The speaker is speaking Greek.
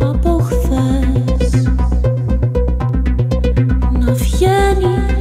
Από χθες να φύγει.